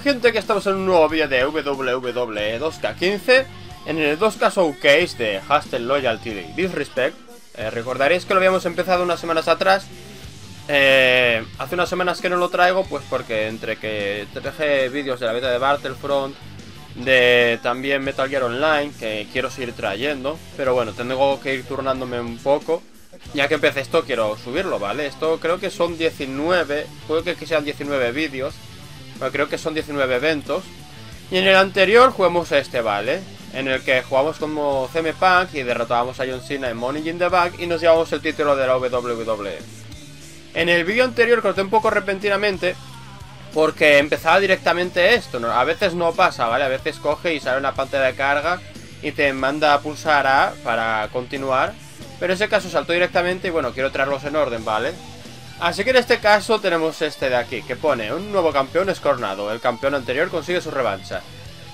Gente, que estamos en un nuevo vídeo de WWE 2K15 En el 2K Showcase de Hustle Loyalty Disrespect. Eh, Recordaréis que lo habíamos empezado unas semanas atrás. Eh, Hace unas semanas que no lo traigo Pues porque entre que traje vídeos de la beta de Battlefront De también Metal Gear Online Que quiero seguir trayendo Pero bueno, tengo que ir turnándome un poco. Ya que empecé esto quiero subirlo, ¿vale? Esto creo que son 19, puede que sean 19 vídeos creo que son 19 eventos. Y en el anterior jugamos este, ¿vale? En el que jugamos como CM Punk y derrotábamos a John Cena en Money in the Bank y nos llevamos el título de la WWE. En el vídeo anterior corté un poco repentinamente porque empezaba directamente esto. A veces no pasa, ¿vale? A veces coge y sale una pantalla de carga y te manda a pulsar A para continuar. Pero en ese caso saltó directamente y bueno, quiero traerlos en orden, ¿vale? Así que en este caso tenemos este de aquí, que pone un nuevo campeón escornado. El campeón anterior consigue su revancha.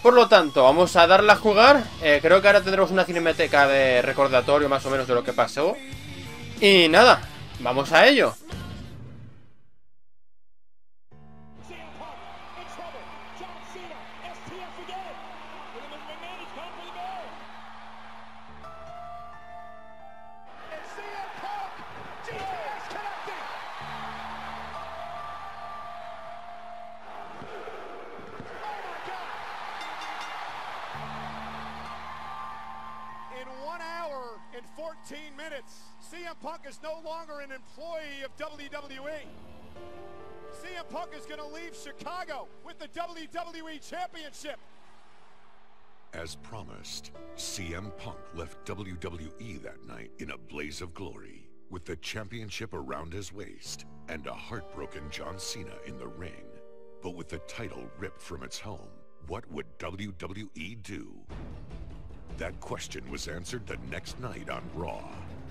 Por lo tanto, vamos a darle a jugar. Eh, creo que ahora tendremos una cinemática de recordatorio más o menos de lo que pasó. Y nada, vamos a ello. CM Punk is no longer an employee of WWE. CM Punk is going to leave Chicago with the WWE Championship. As promised, CM Punk left WWE that night in a blaze of glory, with the championship around his waist and a heartbroken John Cena in the ring. But with the title ripped from its home, what would WWE do? That question was answered the next night on Raw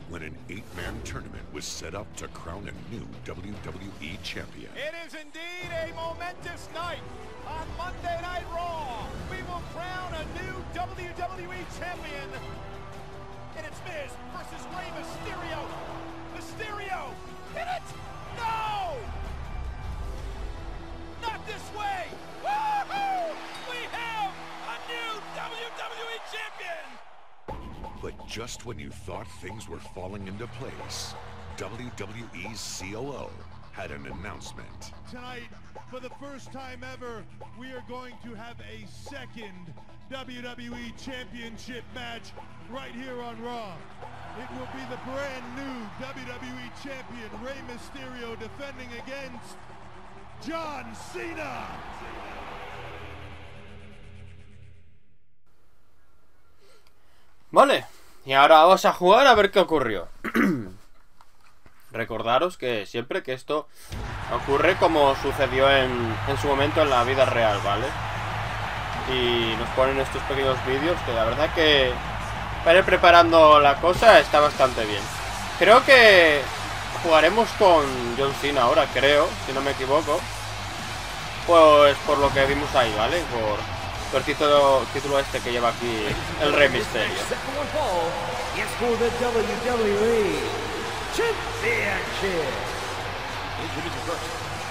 when an eight-man tournament was set up to crown a new WWE champion. It is indeed a momentous night. On Monday Night Raw, we will crown a new WWE champion. And it's Miz versus Rey Mysterio. Mysterio! Just when you thought things were falling into place, WWE's COO had an announcement. Tonight, for the first time ever, we are going to have a second WWE Championship match right here on Raw. It will be the brand new WWE Champion Rey Mysterio defending against John Cena. Vale, y ahora vamos a jugar a ver qué ocurrió. Recordaros que siempre que esto ocurre como sucedió en, en su momento en la vida real, ¿vale? Y nos ponen estos pequeños vídeos que la verdad que para ir preparando la cosa está bastante bien. Creo que jugaremos con John Cena ahora, creo, si no me equivoco. Pues por lo que vimos ahí, ¿vale? Por, el título, este que lleva aquí el Rey.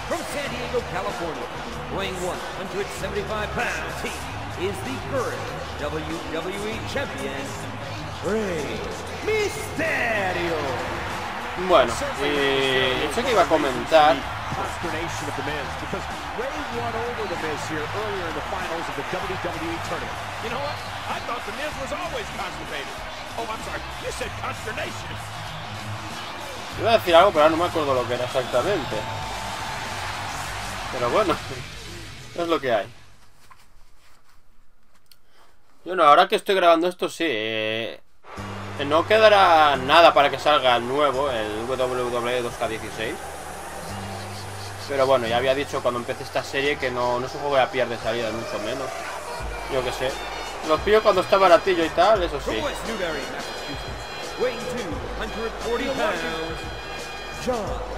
From San Diego, California, weighing 175 pounds, he is the current WWE Champion, Mysterio. Bueno, y que iba a comentar consternation of The Miz because Ray won over The Miz here earlier in the finals of the WWE Tournament. You know what? I thought The Miz was always constipated. Oh, I'm sorry. You said consternation. Iba a decir algo, pero no me acuerdo lo que era exactamente. Pero bueno, es lo que hay. Bueno, ahora que estoy grabando esto, sí. Eh, no quedará nada para que salga el nuevo, el WWE 2K16. Pero bueno, ya había dicho cuando empecé esta serie que no, no es un juego de pierde salida, mucho menos. Yo que sé. Los pillo cuando está baratillo y tal, eso sí. John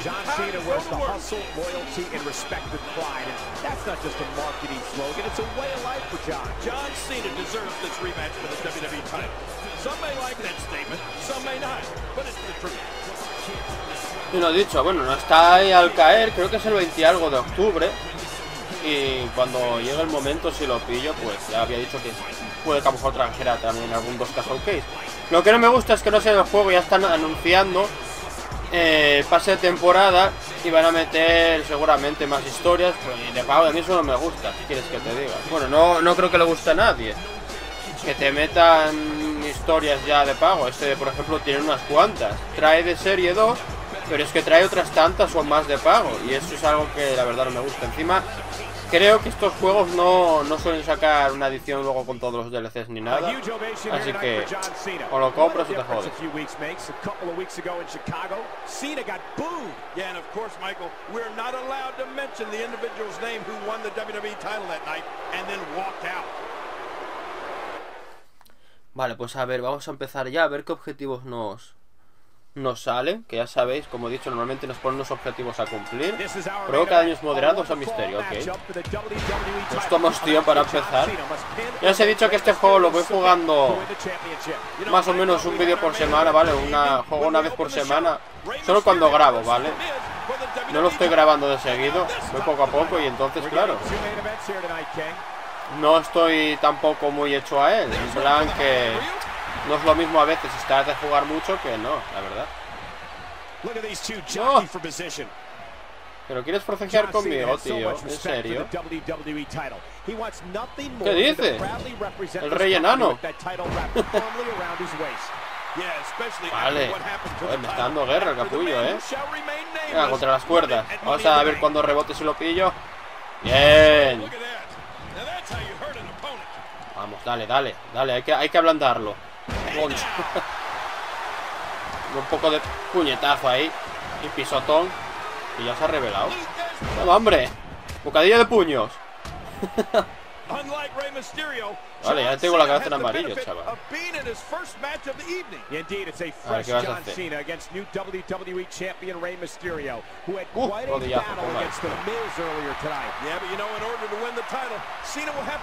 Cena wears the hustle, loyalty, and respect with pride. And that's not just a marketing slogan, it's a way of life for John. John Cena deserves this rematch for the WWE title. Some may like that statement, some may not, but it's the truth. Y lo dicho, bueno, no está ahí al caer, creo que es el 20 algo de octubre. Y cuando llegue el momento, si lo pillo, pues ya había dicho que puede que a lo mejor trajera también algún 2K Showcase. Lo que no me gusta es que no sé el juego, ya están anunciando eh, pase de temporada y van a meter seguramente más historias. Pues, de pago, a mí eso no me gusta, si quieres que te diga. Bueno, no, no creo que le guste a nadie. Que te metan historias ya de pago. Este, por ejemplo, tiene unas cuantas. Trae de serie 2 pero es que trae otras tantas o más de pago. Y eso es algo que la verdad no me gusta. Encima, creo que estos juegos no, no suelen sacar una edición luego con todos los DLCs ni nada. Así que o lo compras o te jodes. Vale, pues a ver, vamos a empezar ya a ver qué objetivos nos, nos sale, que ya sabéis, como he dicho, normalmente nos ponen unos objetivos a cumplir. Provoca daños moderados a misterio, ok. Pues tomamos tío para empezar. Ya os he dicho que este juego lo voy jugando más o menos un vídeo por semana, ¿vale? Una, juego una vez por semana, solo cuando grabo, ¿vale? No lo estoy grabando de seguido, voy poco a poco y entonces, claro, no estoy tampoco muy hecho a él. En plan que no es lo mismo a veces estar de jugar mucho que no, la verdad. Pero quieres forcejear conmigo, tío. ¿En serio? ¿Qué dice? El rey enano. vale. me está dando guerra el capullo, ¿eh? Venga, contra las cuerdas. Vamos a ver cuando rebote si lo pillo. Bien. Vamos, dale, dale, dale. Hay que, hay que ablandarlo. Un poco de puñetazo ahí. Y pisotón. Y ya se ha revelado. ¡No, hombre! Bocadillo de puños. Vale, ya tengo la cabeza en amarillo, chaval. A ver, ¿qué vas a hacer? Uh, rodillazo,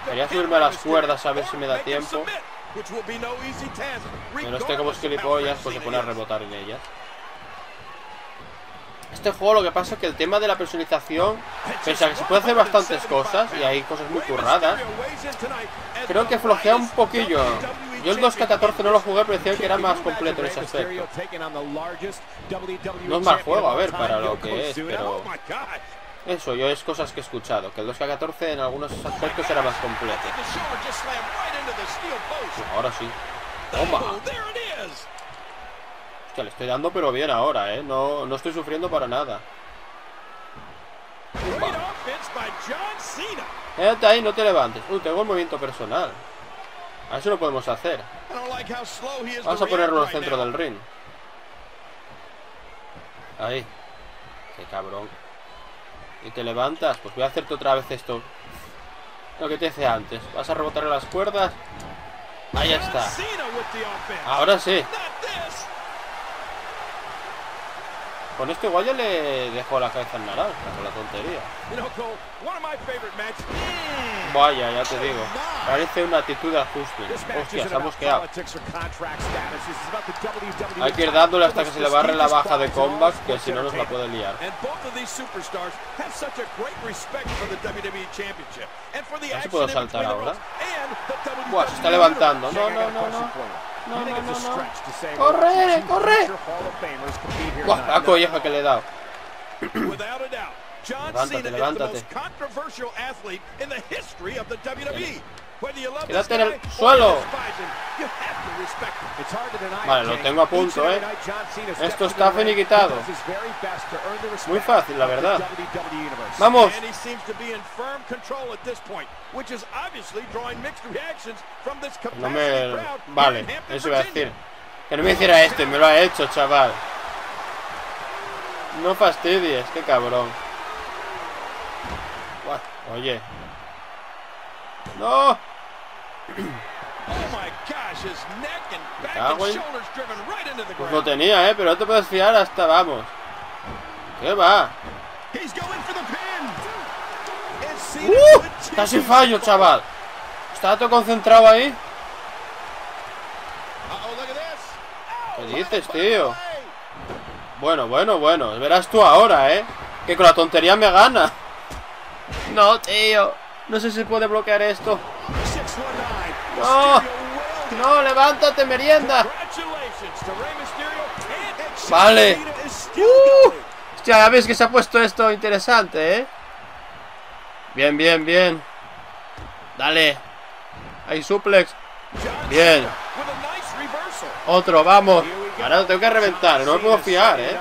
Quería subirme a las cuerdas a ver si me da tiempo. Pero este como es gilipollas, se pone a rebotar en ellas. Este juego lo que pasa es que el tema de la personalización, pese a que se puede hacer bastantes cosas, y hay cosas muy curradas, creo que flojea un poquillo. Yo el 2K14 no lo jugué, pero decía que era más completo en ese aspecto. No es mal juego, a ver, para lo que es, pero... Eso, yo es cosas que he escuchado, que el 2K14 en algunos aspectos era más completo. Ahora sí. ¡Toma! Hostia, le estoy dando pero bien ahora, ¿eh? No, no estoy sufriendo para nada. Quédate ahí, no te levantes. Uy, tengo un movimiento personal. A si lo podemos hacer. Vamos a ponerlo en el centro del ring. Ahí. Qué cabrón. Y te levantas. Pues voy a hacerte otra vez esto. Lo que te hice antes. Vas a rebotar las cuerdas. Ahí está. Ahora sí. Con esto igual ya le dejo la cabeza en naranja, con la tontería. Vaya, ya te digo. Parece una actitud de ajuste. Hostia, se ha mosqueado. Hay que ir dándole hasta que se le barre la baja de combat, que si no nos la puede liar. A ver puedo saltar ahora. Buah, se está levantando. No, no, no, no. No, no, no, no. ¡Corre! ¡Corre! ¡Buah! La colleja que le he dado. levántate, levántate. Quédate en el suelo. Vale, lo tengo a punto, ¿eh? Esto está finiquitado. Muy fácil, la verdad. ¡Vamos! No me... Vale, eso iba a decir. Que no me hiciera esto y me lo ha hecho, chaval. No fastidies, qué cabrón. Oye, ¡No! Pues lo tenía, ¿eh? Pero no te puedes fiar hasta, vamos. ¿Qué va? ¡Uh! Casi fallo, chaval. Estaba todo concentrado ahí. ¿Qué dices, tío? Bueno, bueno, bueno. Verás tú ahora, ¿eh? Que con la tontería me gana. No, tío. No sé si puede bloquear esto. No. No, levántate, merienda. Vale. Uh. Hostia, ya ves que se ha puesto esto interesante, ¿eh? Bien, bien, bien. Dale. Hay suplex. Bien. Otro, vamos. Ahora lo tengo que reventar. No me puedo fiar, ¿eh?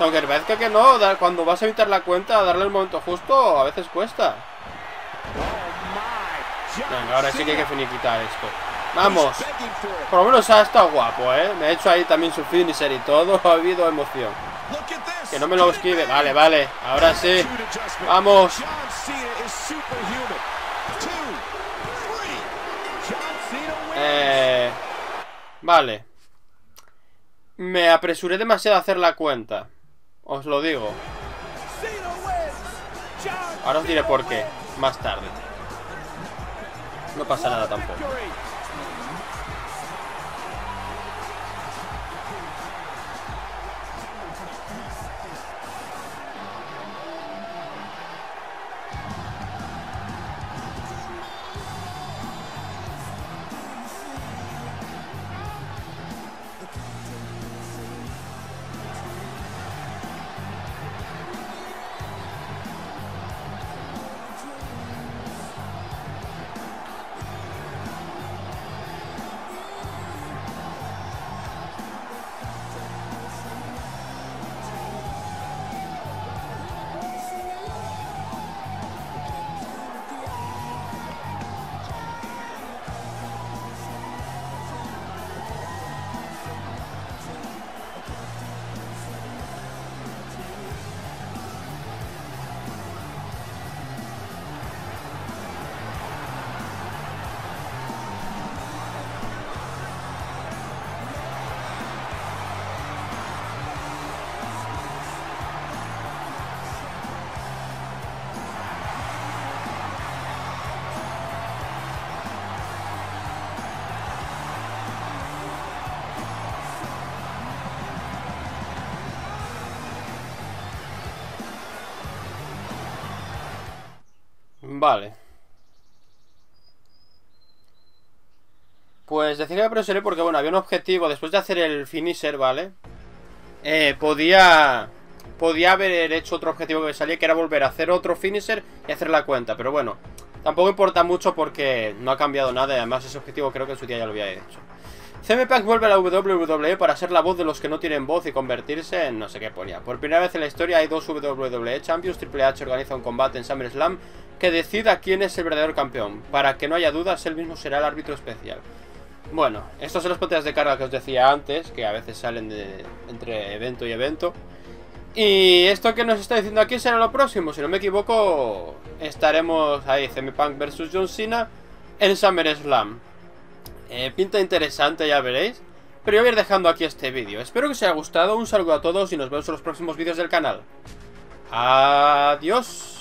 Aunque parezca que no, cuando vas a evitar la cuenta, darle el momento justo, a veces cuesta. Venga, ahora sí que hay que finiquitar esto. Vamos. Por lo menos ha estado guapo, ¿eh? Me ha hecho ahí también su finisher y todo. Ha habido emoción. Que no me lo esquive. Vale, vale. Ahora sí. Vamos. Eh... Vale. Me apresuré demasiado a hacer la cuenta. Os lo digo. Ahora os diré por qué. Más tarde. No pasa nada tampoco. Vale. Pues decir que seré porque, bueno, había un objetivo. Después de hacer el finisher, ¿vale? Eh, podía... Podía haber hecho otro objetivo que me salía, que era volver a hacer otro finisher y hacer la cuenta. Pero bueno, tampoco importa mucho porque no ha cambiado nada. Y además ese objetivo creo que en su día ya lo había hecho. CM Punk vuelve a la WWE para ser la voz de los que no tienen voz y convertirse en no sé qué ponía. Por primera vez en la historia hay dos WWE Champions. Triple H organiza un combate en SummerSlam que decida quién es el verdadero campeón. Para que no haya dudas, él mismo será el árbitro especial. Bueno, estos son las pantallas de carga que os decía antes, que a veces salen de, entre evento y evento. Y esto que nos está diciendo aquí será lo próximo, si no me equivoco, estaremos ahí, CM Punk vs John Cena en SummerSlam. Eh, pinta interesante, ya veréis. Pero yo voy a ir dejando aquí este vídeo. Espero que os haya gustado, un saludo a todos y nos vemos en los próximos vídeos del canal. Adiós.